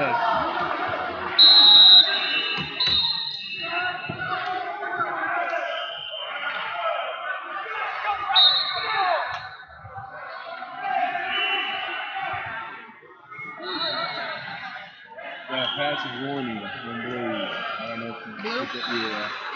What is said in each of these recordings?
Yes. Yeah, passive warning blue. I don't know if you Blue? picked up- Yeah.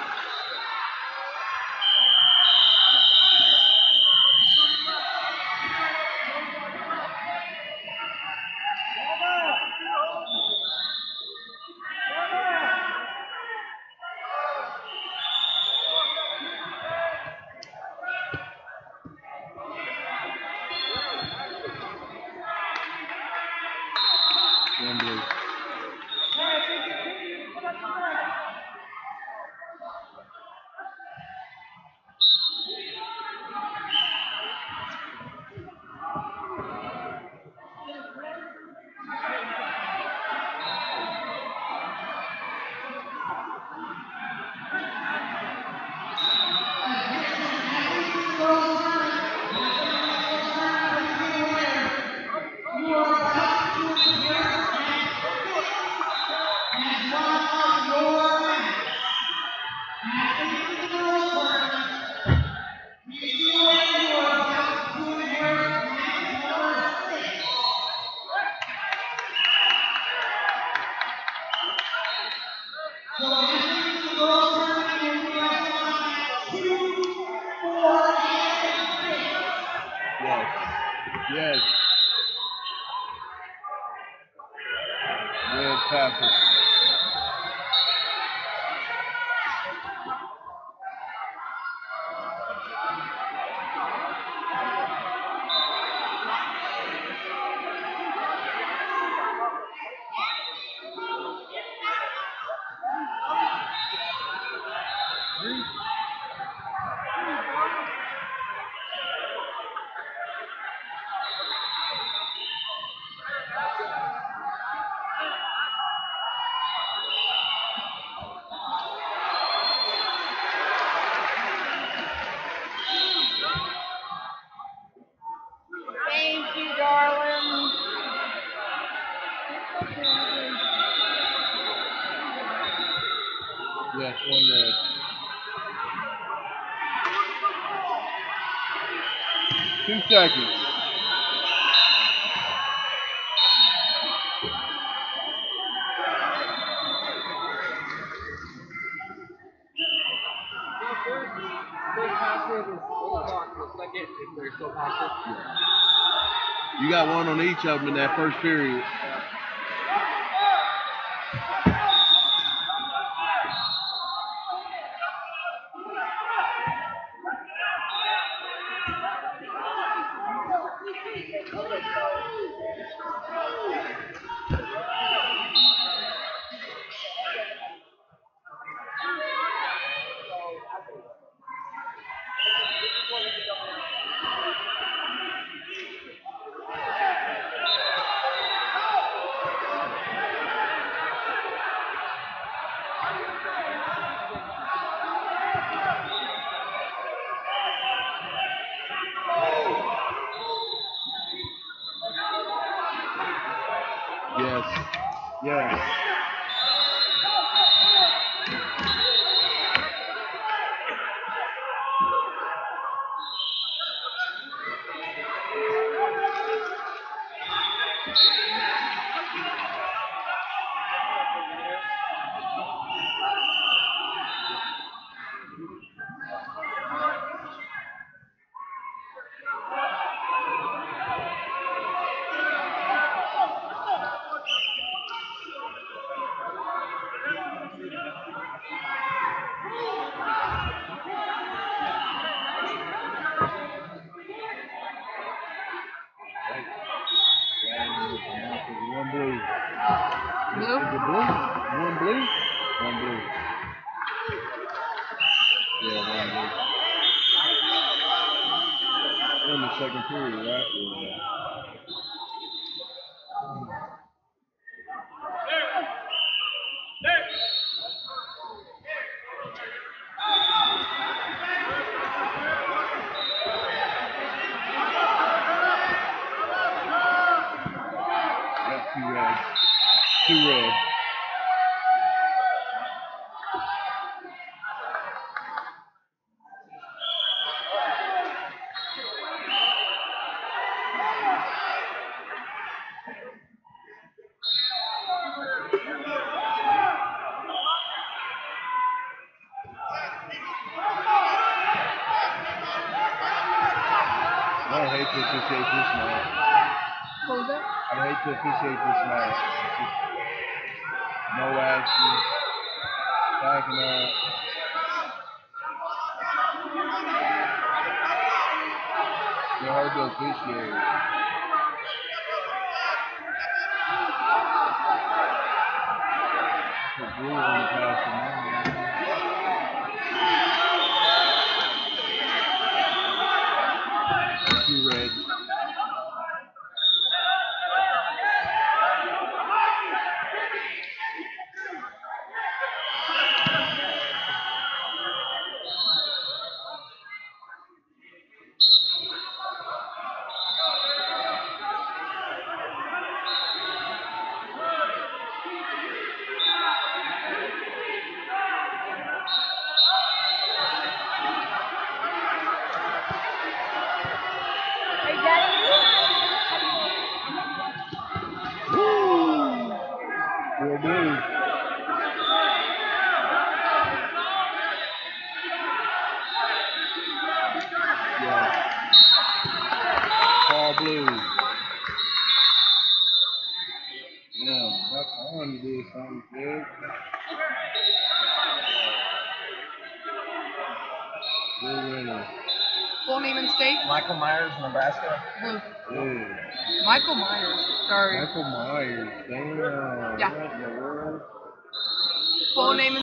Yes. Yes. Red passive. Still seconds. You got one on each of them in that first period. Yes. Yeah, one. In the second period, right? Yeah. Got two reds. Two red. I hate to officiate this match. What was that? I hate to officiate this match. It's just no action. Backing up. Uh, They're hard to officiate. The blue on the pass Blue. Full name and state? Michael Myers, Nebraska. Hmm. Blue. Yeah. Michael Myers. Sorry. Michael Myers. Damn. Yeah. What in the world? Full name and